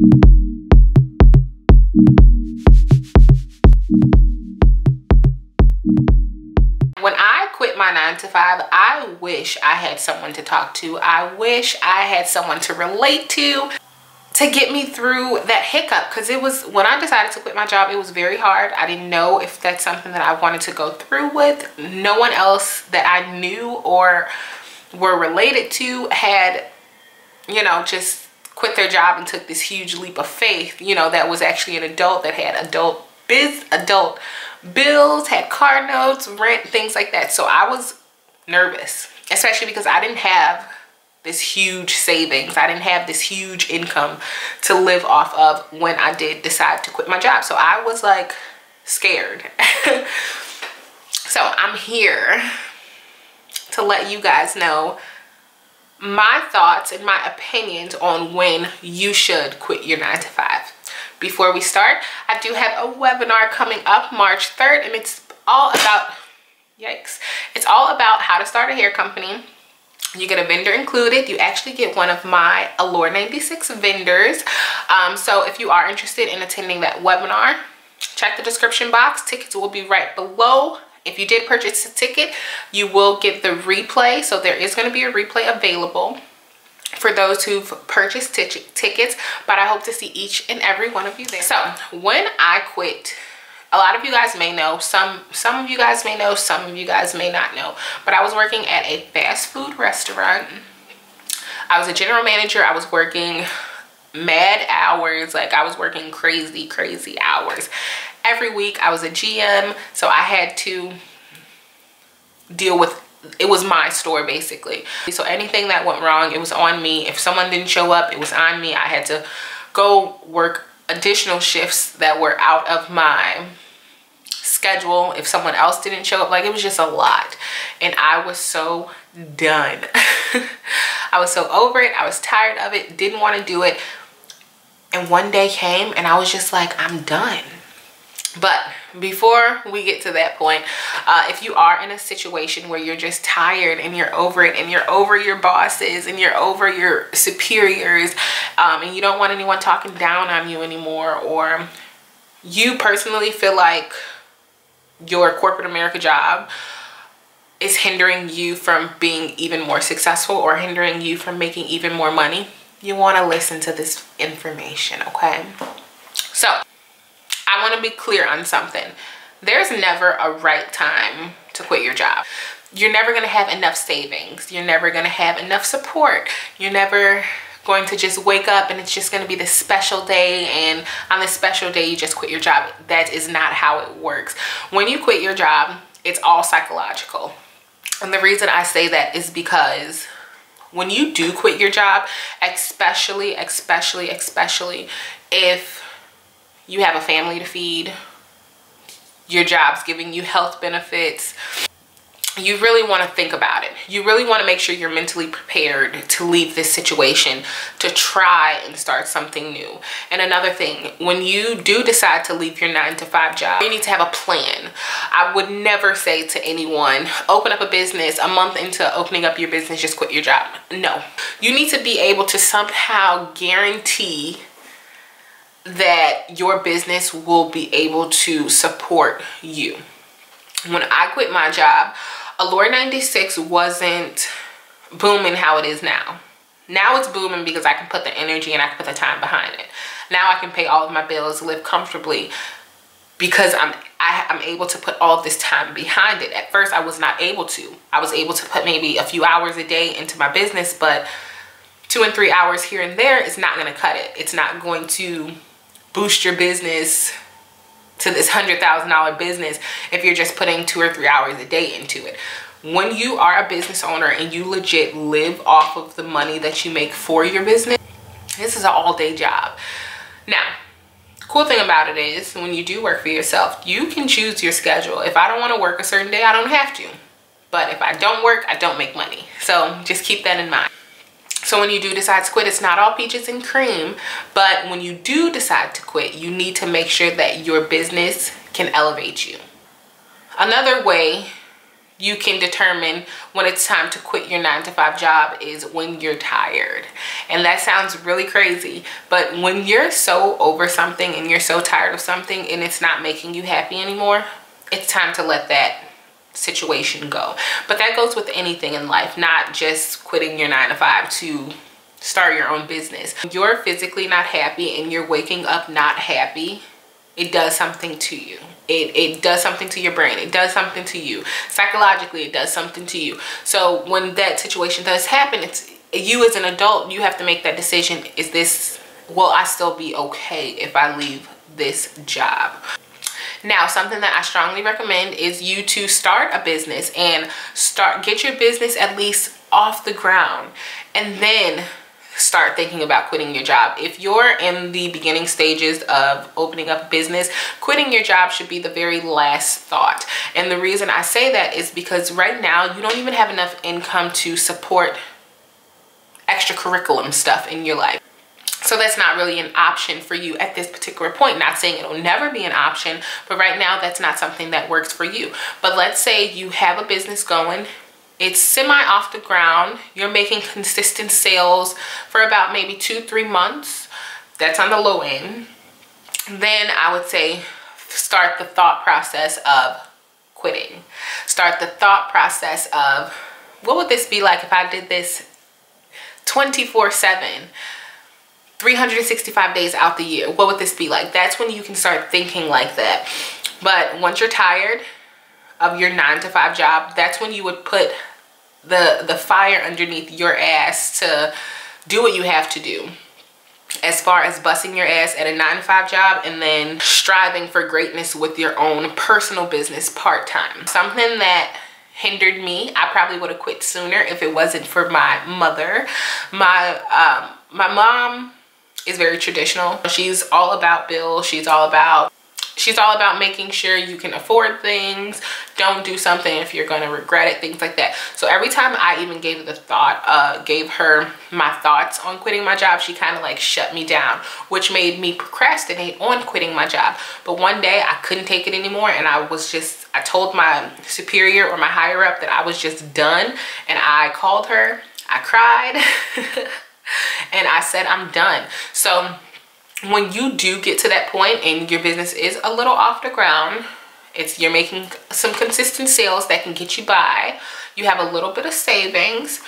When I quit my nine to five, I wish I had someone to talk to. I wish I had someone to relate to to get me through that hiccup. Because it was when I decided to quit my job it was very hard. I didn't know if that's something that I wanted to go through with. No one else that I knew or were related to had you know just quit their job and took this huge leap of faith you know that was actually an adult that had adult biz adult bills had car notes rent things like that so I was nervous especially because I didn't have this huge savings. I didn't have this huge income to live off of when I did decide to quit my job. So I was like scared. so I'm here to let you guys know my thoughts and my opinions on when you should quit your nine to five. Before we start, I do have a webinar coming up March 3rd and it's all about, yikes, it's all about how to start a hair company. You get a vendor included. You actually get one of my allure 96 vendors. Um, so if you are interested in attending that webinar check the description box. Tickets will be right below if you did purchase a ticket you will get the replay so there is going to be a replay available for those who've purchased tickets but i hope to see each and every one of you there. So when i quit a lot of you guys may know some some of you guys may know some of you guys may not know but i was working at a fast food restaurant. I was a general manager. I was working mad hours like i was working crazy crazy hours every week i was a gm so i had to deal with it was my store basically. So anything that went wrong it was on me. If someone didn't show up it was on me. I had to go work additional shifts that were out of my schedule. If someone else didn't show up like it was just a lot. And I was so done. I was so over it. I was tired of it. Didn't want to do it. And one day came and I was just like I'm done but before we get to that point uh, if you are in a situation where you're just tired and you're over it and you're over your bosses and you're over your superiors um, and you don't want anyone talking down on you anymore or you personally feel like your corporate America job is hindering you from being even more successful or hindering you from making even more money, you want to listen to this information, okay? So, I want to be clear on something. There's never a right time to quit your job. You're never going to have enough savings. You're never going to have enough support. You're never going to just wake up and it's just going to be this special day and on this special day you just quit your job. That is not how it works. When you quit your job, it's all psychological. And the reason I say that is because when you do quit your job, especially, especially, especially if you have a family to feed, your job's giving you health benefits, you really want to think about it. You really want to make sure you're mentally prepared to leave this situation, to try and start something new. And another thing, when you do decide to leave your nine to five job, you need to have a plan. I would never say to anyone, open up a business, a month into opening up your business, just quit your job. No, you need to be able to somehow guarantee that your business will be able to support you. When I quit my job, Allure 96 wasn't booming how it is now. Now it's booming because I can put the energy and I can put the time behind it. Now I can pay all of my bills, live comfortably because I'm I, am able to put all of this time behind it. At first I was not able to. I was able to put maybe a few hours a day into my business, but two and three hours here and there is not gonna cut it. It's not going to boost your business to this $100,000 business if you're just putting two or three hours a day into it. When you are a business owner and you legit live off of the money that you make for your business, this is an all day job. Now, cool thing about it is when you do work for yourself, you can choose your schedule. If I don't want to work a certain day, I don't have to. But if I don't work, I don't make money. So just keep that in mind. So when you do decide to quit, it's not all peaches and cream, but when you do decide to quit, you need to make sure that your business can elevate you. Another way you can determine when it's time to quit your nine to five job is when you're tired. And that sounds really crazy, but when you're so over something and you're so tired of something and it's not making you happy anymore, it's time to let that situation go. But that goes with anything in life, not just quitting your nine to five to start your own business. You're physically not happy and you're waking up not happy, it does something to you. It, it does something to your brain. It does something to you. Psychologically, it does something to you. So when that situation does happen, it's you as an adult, you have to make that decision. Is this, will I still be okay if I leave this job? Now, something that I strongly recommend is you to start a business and start, get your business at least off the ground and then start thinking about quitting your job. If you're in the beginning stages of opening up a business, quitting your job should be the very last thought. And the reason I say that is because right now you don't even have enough income to support extracurriculum stuff in your life. So that's not really an option for you at this particular point. Not saying it'll never be an option, but right now that's not something that works for you. But let's say you have a business going, it's semi off the ground. You're making consistent sales for about maybe two, three months. That's on the low end. Then I would say start the thought process of quitting. Start the thought process of what would this be like if I did this 24 7? 365 days out the year. What would this be like? That's when you can start thinking like that. But once you're tired of your nine to five job that's when you would put the the fire underneath your ass to do what you have to do. As far as busting your ass at a nine to five job and then striving for greatness with your own personal business part-time. Something that hindered me i probably would have quit sooner if it wasn't for my mother. My um my mom is very traditional. She's all about bills she's all about she's all about making sure you can afford things. Don't do something if you're going to regret it things like that. So every time i even gave the thought uh gave her my thoughts on quitting my job she kind of like shut me down which made me procrastinate on quitting my job. But one day i couldn't take it anymore and i was just i told my superior or my higher up that i was just done and i called her. I cried and i said i'm done. So when you do get to that point and your business is a little off the ground it's you're making some consistent sales that can get you by you have a little bit of savings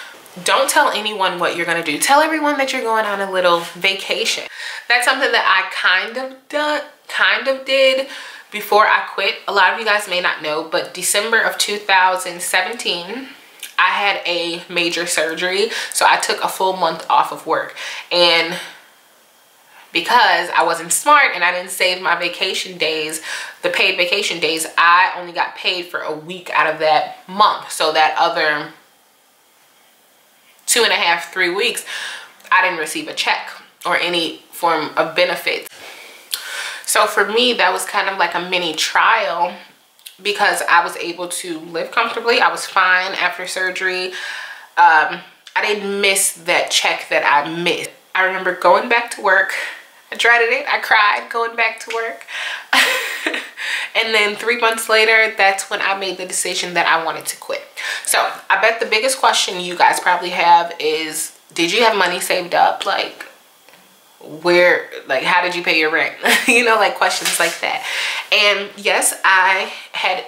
don't tell anyone what you're to do. Tell everyone that you're going on a little vacation. That's something that i kind of done kind of did before i quit. A lot of you guys may not know but december of 2017 i had a major surgery so i took a full month off of work and because I wasn't smart and I didn't save my vacation days, the paid vacation days, I only got paid for a week out of that month. So that other two and a half, three weeks, I didn't receive a check or any form of benefits. So for me, that was kind of like a mini trial because I was able to live comfortably. I was fine after surgery. Um, I didn't miss that check that I missed. I remember going back to work I dreaded it. I cried going back to work. and then three months later, that's when I made the decision that I wanted to quit. So I bet the biggest question you guys probably have is, did you have money saved up? Like, where, like, how did you pay your rent? you know, like questions like that. And yes, I had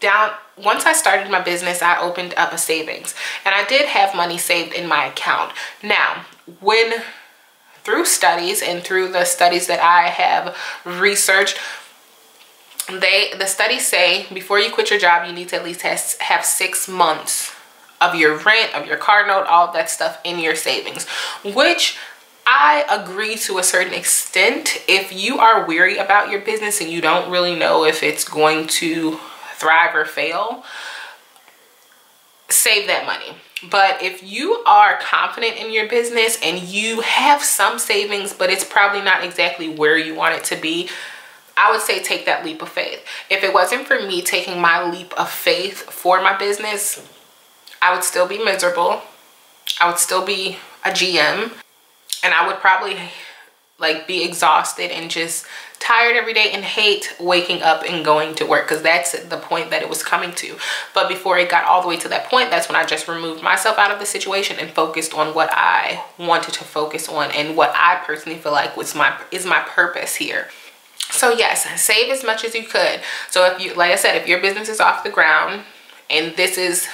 down once I started my business, I opened up a savings and I did have money saved in my account. Now, when through studies and through the studies that I have researched, they the studies say before you quit your job, you need to at least have, have six months of your rent, of your car note, all that stuff in your savings, which I agree to a certain extent. If you are weary about your business and you don't really know if it's going to thrive or fail, save that money but if you are confident in your business and you have some savings but it's probably not exactly where you want it to be I would say take that leap of faith. If it wasn't for me taking my leap of faith for my business, I would still be miserable. I would still be a GM and I would probably like be exhausted and just tired every day and hate waking up and going to work because that's the point that it was coming to. But before it got all the way to that point that's when i just removed myself out of the situation and focused on what i wanted to focus on and what i personally feel like was my is my purpose here. So yes save as much as you could. So if you like i said if your business is off the ground and this is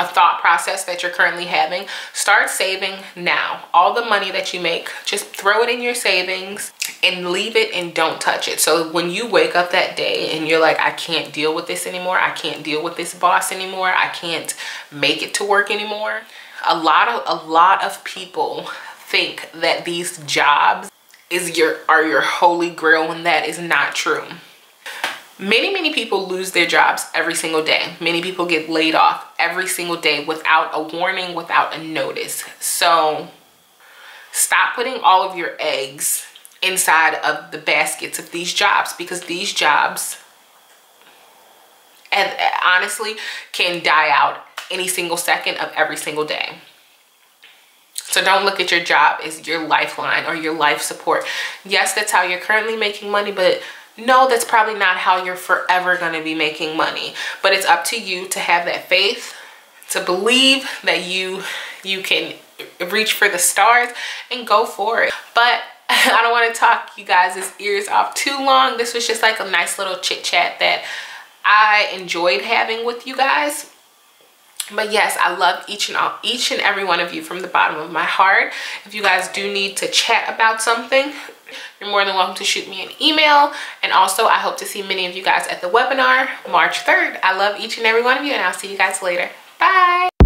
a thought process that you're currently having, start saving now. All the money that you make, just throw it in your savings and leave it and don't touch it. So when you wake up that day and you're like, I can't deal with this anymore. I can't deal with this boss anymore. I can't make it to work anymore. A lot of a lot of people think that these jobs is your are your holy grail when that is not true many many people lose their jobs every single day. Many people get laid off every single day without a warning without a notice. So stop putting all of your eggs inside of the baskets of these jobs because these jobs and honestly can die out any single second of every single day. So don't look at your job as your lifeline or your life support. Yes that's how you're currently making money but no that's probably not how you're forever going to be making money. But it's up to you to have that faith to believe that you you can reach for the stars and go for it. But I don't want to talk you guys' ears off too long. This was just like a nice little chit chat that I enjoyed having with you guys. But yes i love each and all each and every one of you from the bottom of my heart. If you guys do need to chat about something you're more than welcome to shoot me an email. And also, I hope to see many of you guys at the webinar March 3rd. I love each and every one of you, and I'll see you guys later. Bye.